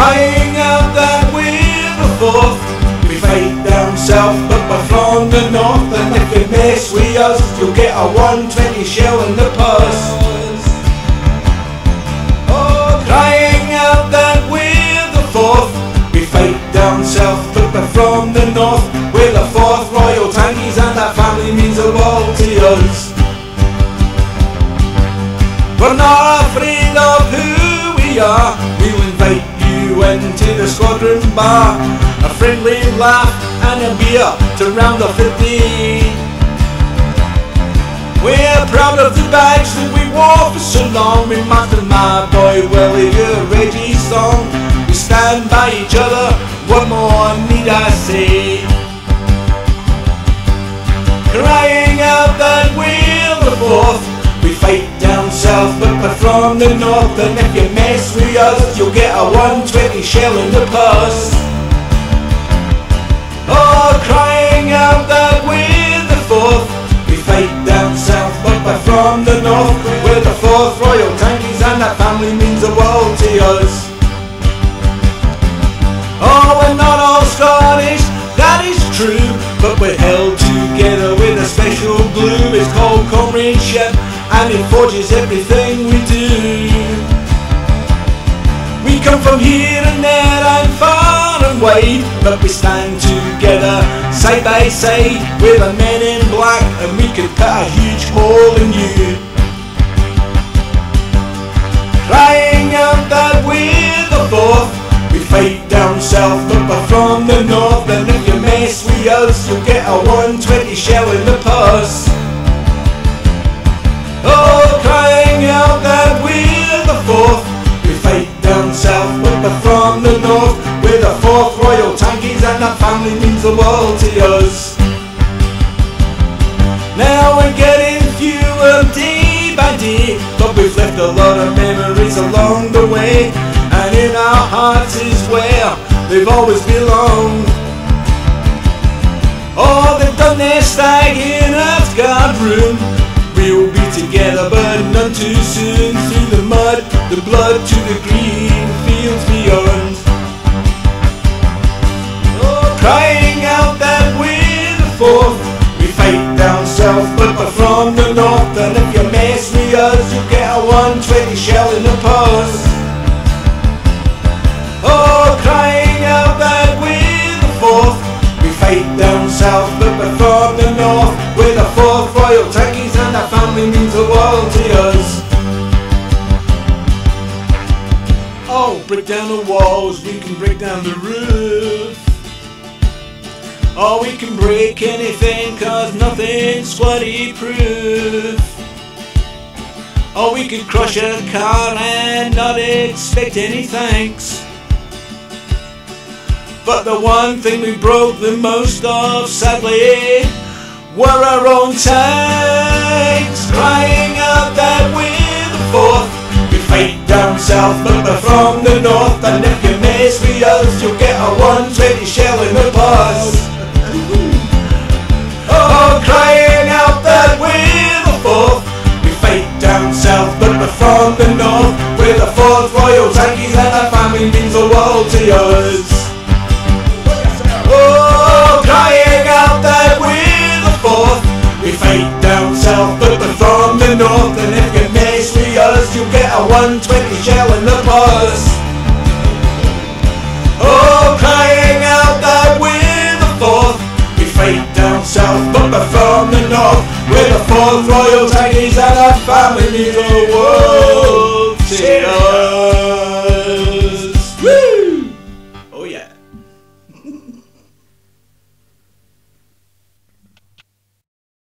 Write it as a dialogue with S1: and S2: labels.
S1: Crying out that we're the fourth. We fight down south, but we're from the north. And if you mess with us, you'll get a 120 shell in the purse. Oh, crying out that we're the fourth. We fight down south, but we're from the north. We're the fourth Royal Tankies, and that family means the world to us. We're not afraid squadron bar. A friendly laugh and a beer to round off the day. We're proud of the badge that we wore for so long. We master my boy Willie, your Reggie song. We stand by each other. What more need I say? Crying out that we're the fourth. We fight south, but we're from the north. And if you mess with us, you'll get a 120 shell in the purse. Oh, crying out that we're the fourth. We fight down south, but we're from the north. We're the fourth Royal Tankies, and that family means the world to us. Oh, we're not comradeship, and it forges everything we do. We come from here and there and far and wide, but we stand together side by side with the men in black, and we could cut a huge hole in you. Crying out that we're the fourth. We fight down south, but we're from the north. And if you mess with us, you'll get a 120 shell in the purse. But we're from the north. We're the fourth Royal Tankies, and that family means the world to us. Now we're getting fewer day by day, but we've left a lot of memories along the way. And in our hearts is where they've always belonged. Oh, they've done their stag in a guard room. We'll be together, but none too soon. Through the blood to the green fields beyond. Oh, crying out that we're the fourth. We fight down south, but we're from the north. And if you mess with us, you get a 120 shell in the purse. Oh, crying out that we're the fourth. We fight down south, but we're from the Oh, break down the walls, we can break down the roof. Oh, we can break anything, cause nothing's squatty proof. Or oh, we could crush a car and not expect any thanks. But the one thing we broke the most of, sadly, were our own tanks. South, but from the north. And if you mess with us, you'll get a 120 shell in the purse. Oh, crying out that we're the fourth. We fight down south, but we're from the north. We're the fourth Royal Tankies, and our family means the world to us. 120 shell in the purse. Oh, crying out that we're the fourth. We fight down south, but we're from the north. We're the fourth Royal Tankies, and our family means the world us.